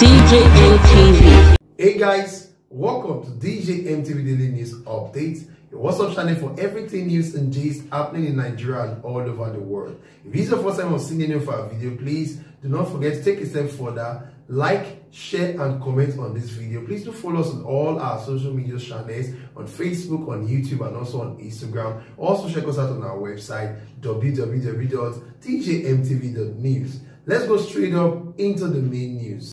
DJ MTV. Hey guys, welcome to DJ MTV Daily News Update. Your WhatsApp channel for everything news and gist happening in Nigeria and all over the world. If this is your first time of seeing any of our video, please do not forget to take a step further, like, share and comment on this video. Please do follow us on all our social media channels on Facebook, on YouTube and also on Instagram. Also check us out on our website www.djmtv.news. Let's go straight up into the main news.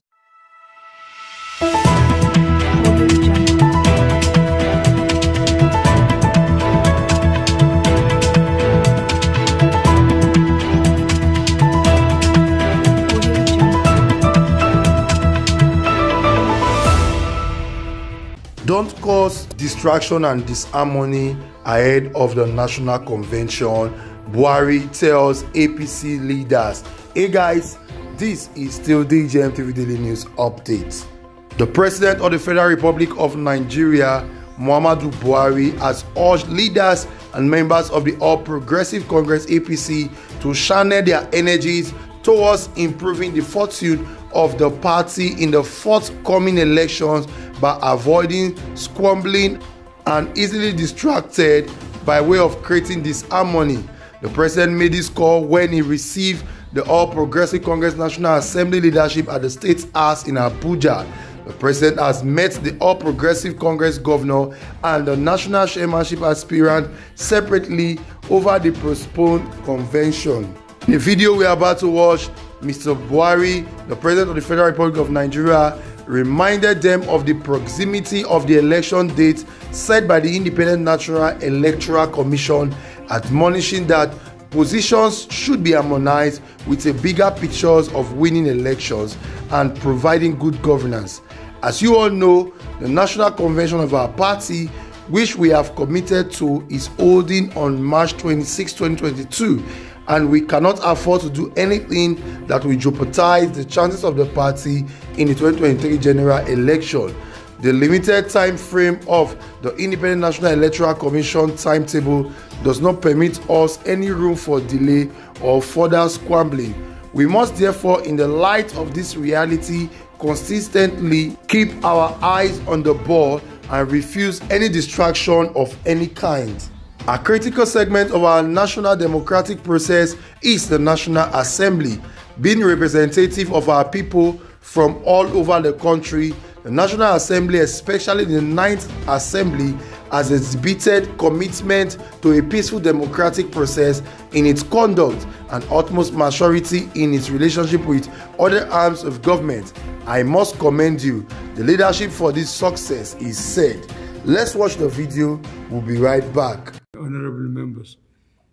Don't cause distraction and disharmony ahead of the national convention. Buhari tells APC leaders. Hey guys, this is still DJ MTV Daily News Update. The President of the Federal Republic of Nigeria, Muhammadu Buhari, has urged leaders and members of the All Progressive Congress APC to channel their energies towards improving the fortune of the party in the forthcoming elections by avoiding squabbling and easily distracted by way of creating disharmony. The president made this call when he received the All Progressive Congress National Assembly leadership at the State House in Abuja. The president has met the All Progressive Congress governor and the national chairmanship aspirant separately over the postponed convention. The video we are about to watch, Mr. Buhari, the president of the Federal Republic of Nigeria, reminded them of the proximity of the election date set by the Independent National Electoral Commission, admonishing that positions should be harmonized with a bigger pictures of winning elections and providing good governance. As you all know, the National Convention of our party, which we have committed to, is holding on March 26, 2022 and we cannot afford to do anything that will jeopardize the chances of the party in the 2023 general election. The limited time frame of the Independent National Electoral Commission timetable does not permit us any room for delay or further scrambling. We must therefore, in the light of this reality, consistently keep our eyes on the ball and refuse any distraction of any kind. A critical segment of our national democratic process is the National Assembly. Being representative of our people from all over the country, the National Assembly, especially the Ninth Assembly, has exhibited commitment to a peaceful democratic process in its conduct and utmost maturity in its relationship with other arms of government. I must commend you. The leadership for this success is said. Let's watch the video. We'll be right back. Honorable members,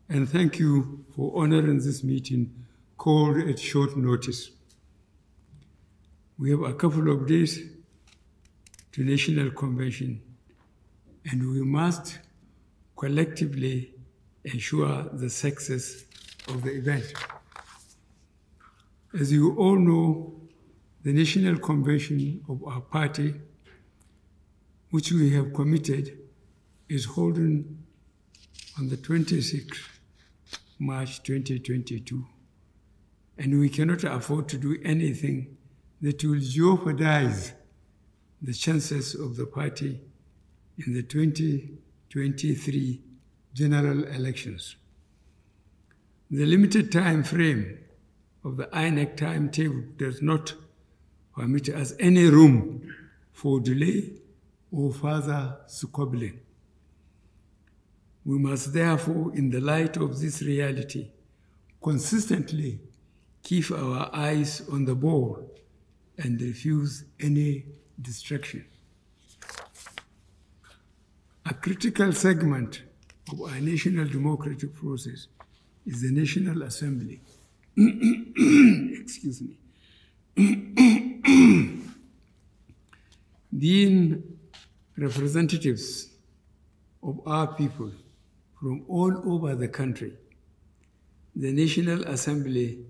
and thank you for honoring this meeting called at short notice. We have a couple of days to National Convention, and we must collectively ensure the success of the event. As you all know, the National Convention of our party, which we have committed, is holding on the 26th March 2022. And we cannot afford to do anything that will jeopardize the chances of the party in the 2023 general elections. The limited time frame of the INEC timetable does not permit us any room for delay or further squabbling. We must therefore, in the light of this reality, consistently keep our eyes on the ball and refuse any distraction. A critical segment of our national democratic process is the National Assembly. Excuse me. Being representatives of our people from all over the country, the National Assembly,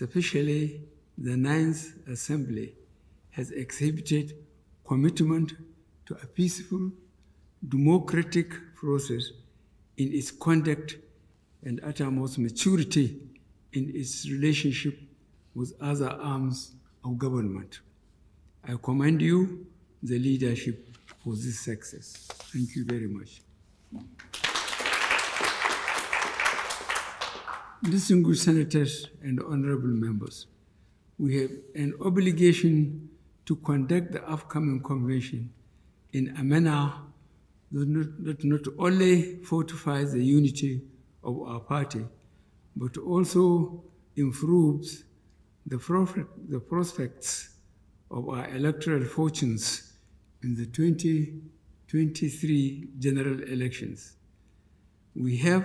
especially the Ninth Assembly, has exhibited commitment to a peaceful, democratic process in its conduct and uttermost maturity in its relationship with other arms of government. I commend you, the leadership, for this success. Thank you very much. Distinguished senators and honorable members, we have an obligation to conduct the upcoming convention in a manner that not, that not only fortifies the unity of our party, but also improves the, the prospects of our electoral fortunes in the 2023 general elections. We have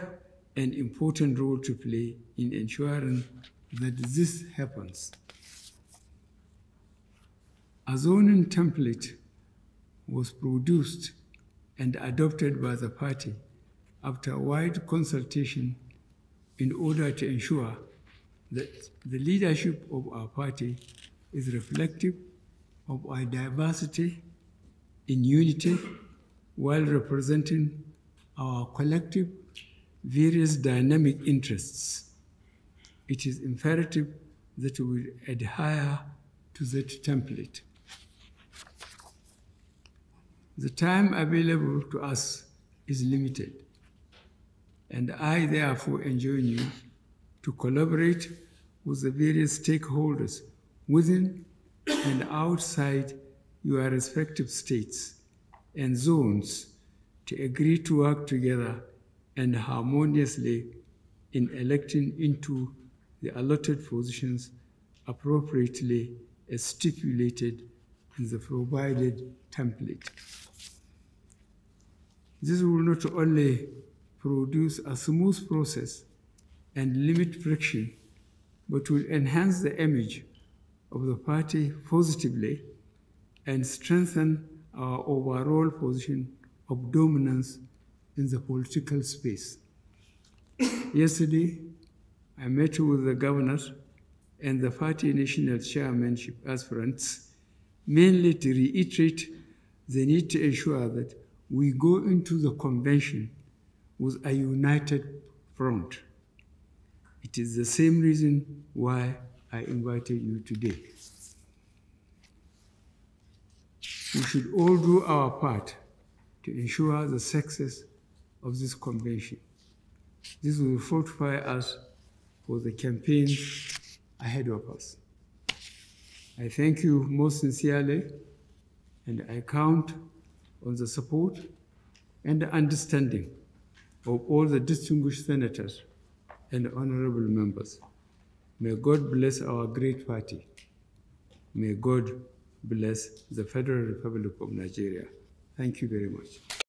an important role to play in ensuring that this happens. A zoning template was produced and adopted by the party after wide consultation in order to ensure that the leadership of our party is reflective of our diversity in unity while representing our collective various dynamic interests. It is imperative that we adhere to that template. The time available to us is limited, and I therefore enjoin you to collaborate with the various stakeholders within and outside your respective states and zones to agree to work together and harmoniously in electing into the allotted positions appropriately as stipulated in the provided template. This will not only produce a smooth process and limit friction, but will enhance the image of the party positively and strengthen our overall position of dominance in the political space. Yesterday, I met with the governors and the party national chairmanship aspirants mainly to reiterate the need to ensure that we go into the convention with a united front. It is the same reason why I invited you today. We should all do our part to ensure the success of this convention. This will fortify us for the campaign ahead of us. I thank you most sincerely, and I count on the support and the understanding of all the distinguished senators and honorable members. May God bless our great party. May God bless the Federal Republic of Nigeria. Thank you very much.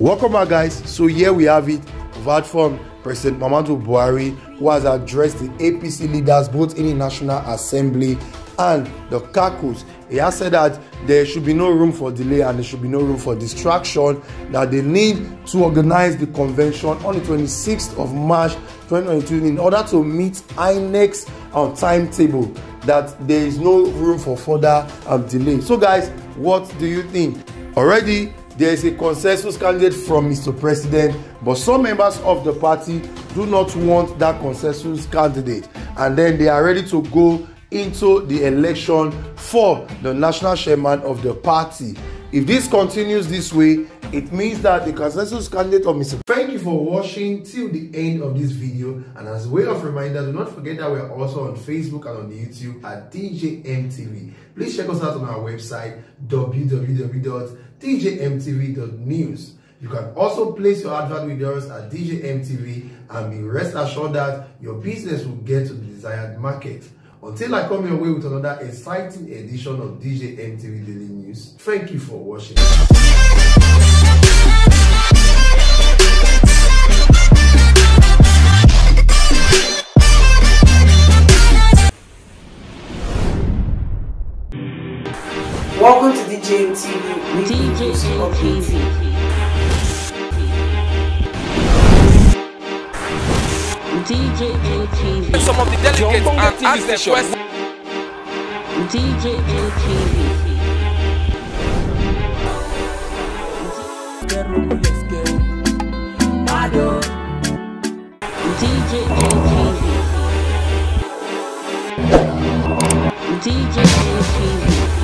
Welcome back, guys. So here we have it. That from President Muhammadu Buhari, who has addressed the APC leaders both in the National Assembly and the caucus. He has said that there should be no room for delay and there should be no room for distraction. That they need to organize the convention on the 26th of March 2022 in order to meet INEC's um, timetable. That there is no room for further um, delay. So, guys, what do you think? Already there is a consensus candidate from Mr. President, but some members of the party do not want that consensus candidate, and then they are ready to go into the election for the national chairman of the party. If this continues this way, it means that the consensus candidate of Mr. Thank you for watching till the end of this video. And as a way of reminder, do not forget that we're also on Facebook and on YouTube at DJMTV. Please check us out on our website www.djmtv.news. You can also place your advert with us at DJMTV and be rest assured that your business will get to the desired market. Until I come your way with another exciting edition of DJ MTV Daily News, thank you for watching. DJ MTV. Some of the delegates and ask the question. DJ MTV. DJ ATV. DJ ATV.